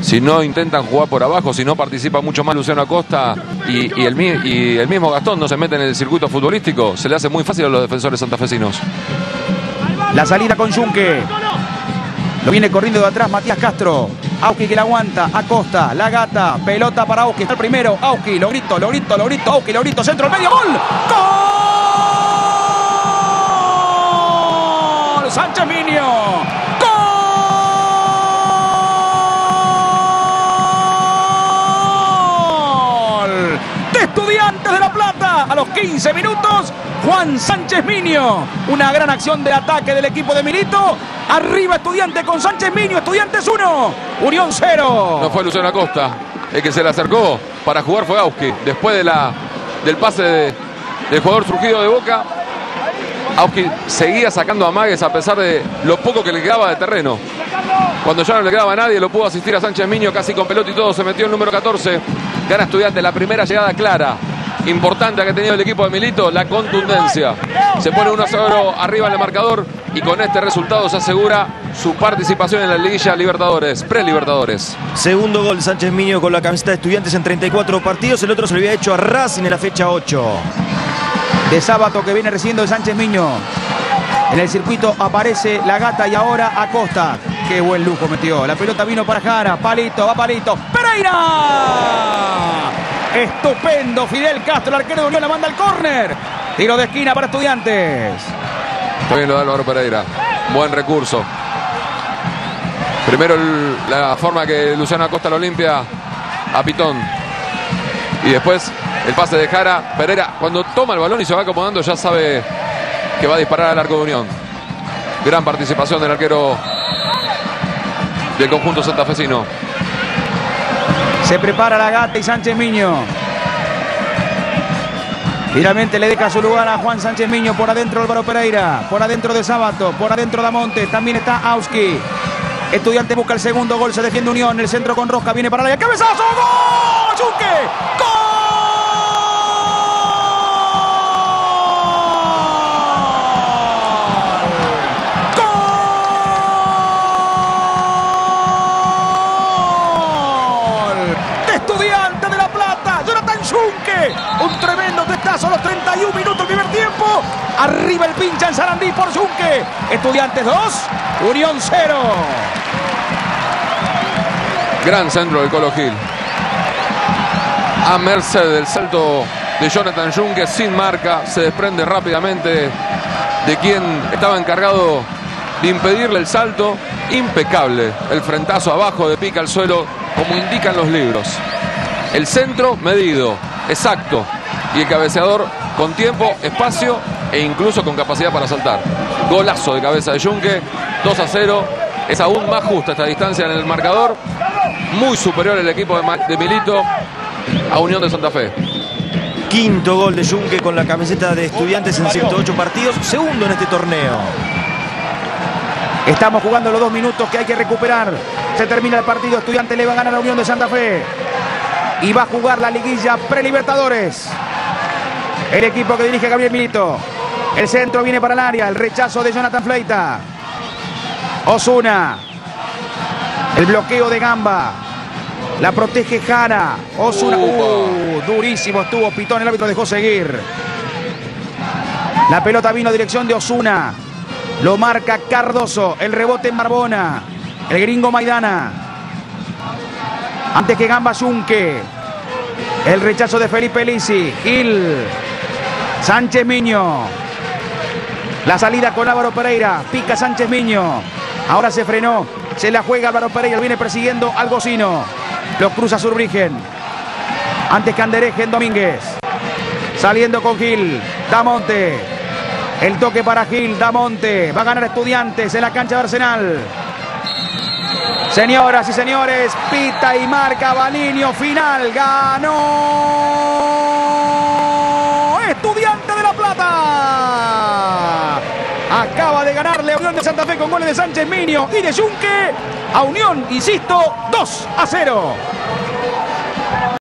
si no intentan jugar por abajo, si no participa mucho más Luciano Acosta y, el, mismo Gastón no se mete en el circuito futbolístico, se le hace muy fácil a los defensores santafesinos. La salida con Junque. Lo viene corriendo de atrás Matías Castro. Auski que la aguanta. Acosta. La gata. Pelota para Auski. Está el primero. Auski. Lo grito, lo grito, lo grito. Auski, lo grito. Centro, medio. ¡Gol! ¡Gol! Sánchez Minio. Estudiantes de La Plata. A los 15 minutos. Juan Sánchez Minio. Una gran acción de ataque del equipo de Milito. Arriba Estudiante con Sánchez Minio. Estudiantes 1. Unión 0. No fue Luciano Acosta. El que se le acercó para jugar fue Auski. Después de la, del pase del jugador surgido de Boca. Auski seguía sacando a Magues a pesar de lo poco que le quedaba de terreno. Cuando ya no le quedaba a nadie, lo pudo asistir a Sánchez Minio casi con pelota y todo. Se metió el número 14. Gana Estudiante la primera llegada clara importante que ha tenido el equipo de Milito, la contundencia. Se pone 1 0 arriba en el marcador y con este resultado se asegura su participación en la liguilla Libertadores, pre-Libertadores. Segundo gol Sánchez Miño con la camiseta de estudiantes en 34 partidos, el otro se lo había hecho a Racing en la fecha 8. De sábado que viene recibiendo de Sánchez Miño. En el circuito aparece la gata y ahora Acosta. Qué buen lujo metió. La pelota vino para Jara. Palito, va Palito. ¡Pereira! Estupendo Fidel Castro, el arquero de Unión la manda al córner. Tiro de esquina para estudiantes. Bien lo de Álvaro Pereira. Buen recurso. Primero la forma que Luciano Acosta lo limpia a Pitón. Y después el pase de Jara. Pereira cuando toma el balón y se va acomodando ya sabe que va a disparar al arco de Unión. Gran participación del arquero del conjunto santafesino. Se prepara la gata y Sánchez Miño. Finalmente le deja su lugar a Juan Sánchez Miño. Por adentro Álvaro Pereira. Por adentro de Sábato. Por adentro Damonte. También está Auski. Estudiante busca el segundo gol. Se defiende Unión. El centro con Rosca. Viene para la ¡Cabezazo! ¡Gol! ¡Chuque! Sarandí por Zunque. Estudiantes 2, Unión 0. Gran centro del Colo Gil. A merced del salto de Jonathan Junque sin marca. Se desprende rápidamente de quien estaba encargado de impedirle el salto. Impecable. El frentazo abajo de pica al suelo como indican los libros. El centro medido, exacto. Y el cabeceador con tiempo, espacio e incluso con capacidad para saltar. Golazo de cabeza de Junque, 2 a 0. Es aún más justa esta distancia en el marcador. Muy superior el equipo de Milito a Unión de Santa Fe. Quinto gol de Junque con la camiseta de estudiantes en 108 partidos. Segundo en este torneo. Estamos jugando los dos minutos que hay que recuperar. Se termina el partido. Estudiantes le va a ganar a la Unión de Santa Fe y va a jugar la liguilla pre-Libertadores. El equipo que dirige Gabriel Milito. El centro viene para el área. El rechazo de Jonathan Fleita. Osuna. El bloqueo de Gamba. La protege Jara. Osuna. Uh, durísimo estuvo Pitón. El árbitro dejó seguir. La pelota vino a dirección de Osuna. Lo marca Cardoso. El rebote en Marbona. El gringo Maidana. Antes que Gamba Zunque. El rechazo de Felipe Lisi. Gil. Sánchez Miño. La salida con Álvaro Pereira. Pica Sánchez Miño. Ahora se frenó. Se la juega Álvaro Pereira. Viene persiguiendo al Gocino. Lo cruza Surbrigen. Antes Anderejen Domínguez. Saliendo con Gil. Damonte. El toque para Gil. Damonte. Va a ganar Estudiantes en la cancha de Arsenal. Señoras y señores, pita y marca Balinio final. Ganó Estudiante de La Plata. Acaba de ganarle a Unión de Santa Fe con goles de Sánchez Minio y de Junque. A Unión, insisto, 2 a 0.